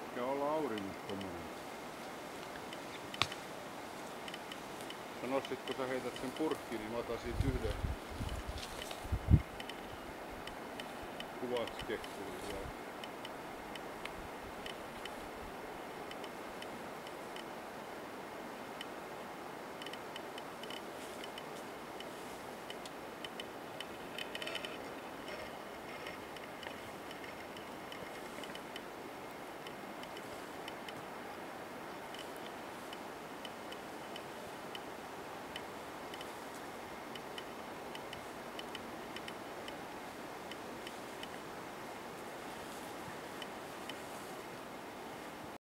tykkää olla auringossa tommonen. Sano sit kun sä heität sen purkkiin, niin mä otan siitä yhden kuvaksi kekkurin.